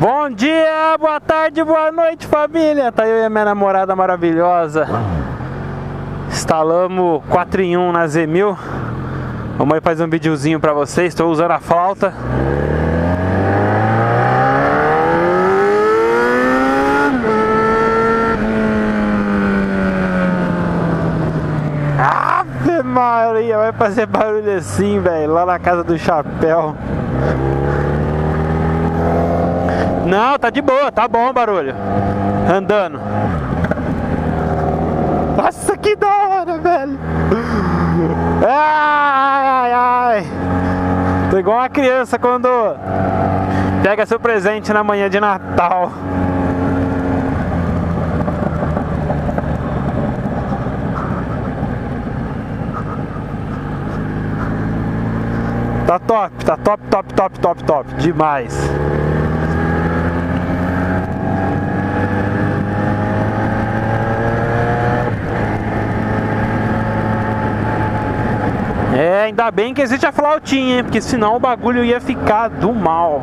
Bom dia, boa tarde, boa noite família. Tá eu e a minha namorada maravilhosa. Instalamos 4 em 1 na Z1000 Vamos aí fazer um videozinho pra vocês. Estou usando a flauta. Ave Maria, vai fazer barulho assim, velho Lá na casa do chapéu não, tá de boa, tá bom o barulho. Andando. Nossa, que da hora, velho. Ai, ai, ai. Tô igual uma criança quando pega seu presente na manhã de Natal. Tá top, tá top, top, top, top, top. Demais. É, bem que existe a flautinha, hein? Porque senão o bagulho ia ficar do mal.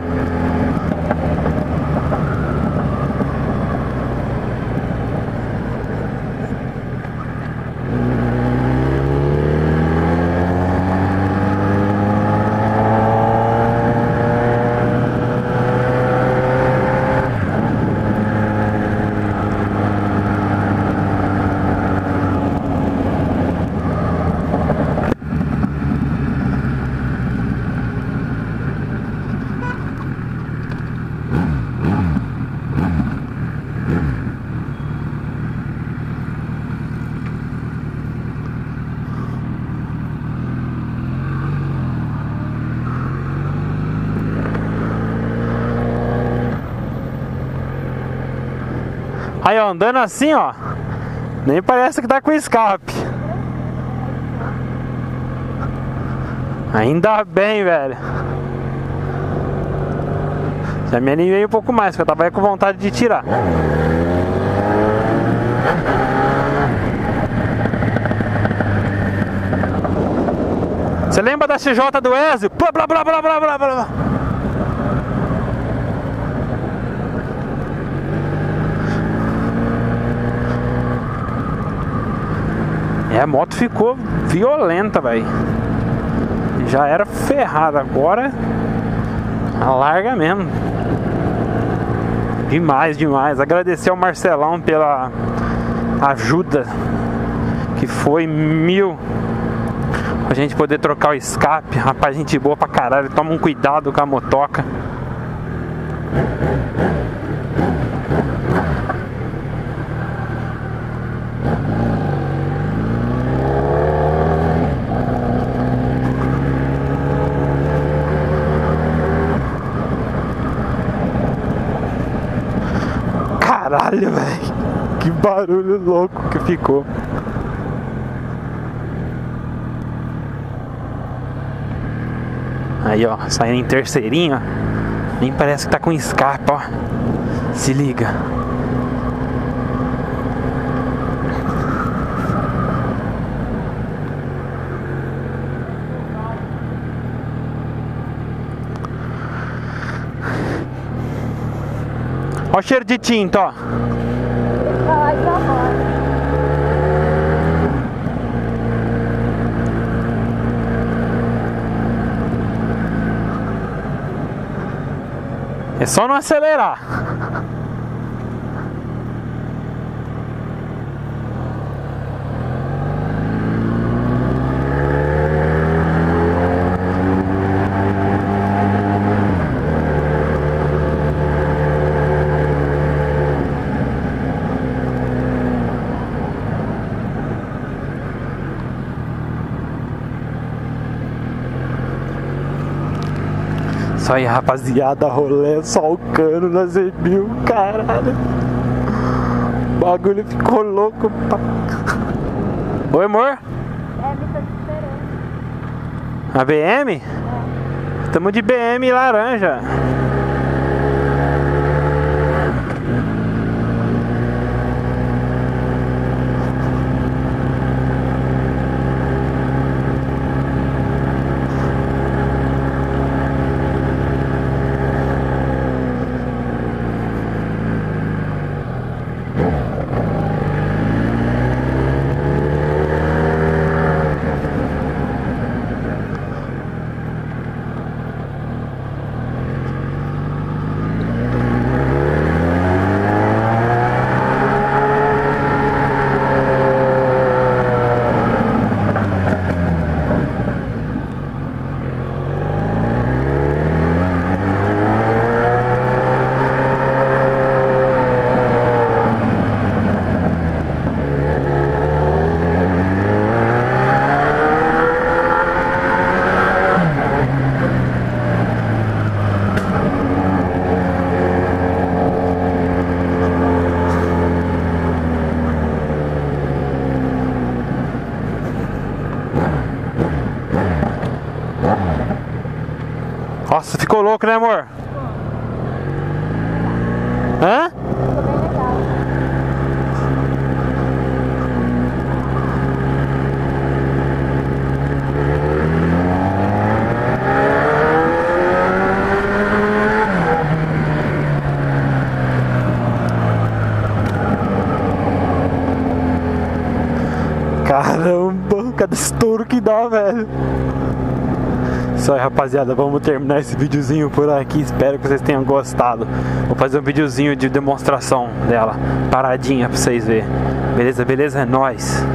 Aí, ó, andando assim, ó. Nem parece que tá com escape. Ainda bem, velho. Já me animei um pouco mais, porque eu tava com vontade de tirar. Você lembra da CJ do Ezio? Blá blá blá blá blá blá blá. É, a moto ficou violenta, velho. Já era ferrada, agora larga mesmo. Demais, demais. Agradecer ao Marcelão pela ajuda que foi mil a gente poder trocar o escape. Rapaz, gente boa pra caralho. Toma um cuidado com a motoca. Caralho, velho. Que barulho louco que ficou. Aí, ó, saindo em terceirinho, ó. Nem parece que tá com escape, ó. Se liga. Ó o cheiro de tinta, ó. É só não acelerar. Isso aí, rapaziada, rolê só o cano na Z1000, caralho. O bagulho ficou louco. Pá. Oi, amor? É, me te esperando. A BM? Tamo de BM laranja. Nossa, ficou louco, né, amor? Hã? Caramba, cada estouro que dá, velho. Isso aí, rapaziada, vamos terminar esse videozinho por aqui. Espero que vocês tenham gostado. Vou fazer um videozinho de demonstração dela, paradinha pra vocês verem. Beleza, beleza? É nóis.